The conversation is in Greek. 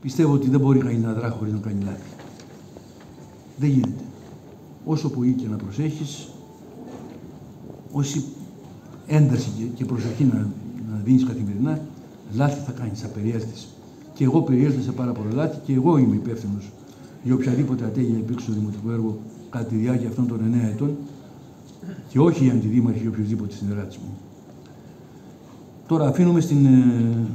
πιστεύω ότι δεν μπορεί κανείς να δρά χωρίς να κάνει λάθη. Δεν γίνεται. Όσο πολύ και να προσέχεις, όση ένταση και προσοχή να, να δίνεις καθημερινά, λάθη θα κάνεις, θα περιέλθεις. Και εγώ περιέλθω σε πάρα πολλά λάθη και εγώ είμαι υπεύθυνος για οποιαδήποτε ατέλεια υπήρξε στο δημοτικό έργο κατά τη διάρκεια αυτών των 9 ετών και όχι οι αντιδήμαρχοι ή οποιοδήποτε συνεργάτης μου. Τώρα αφήνουμε στην, ε,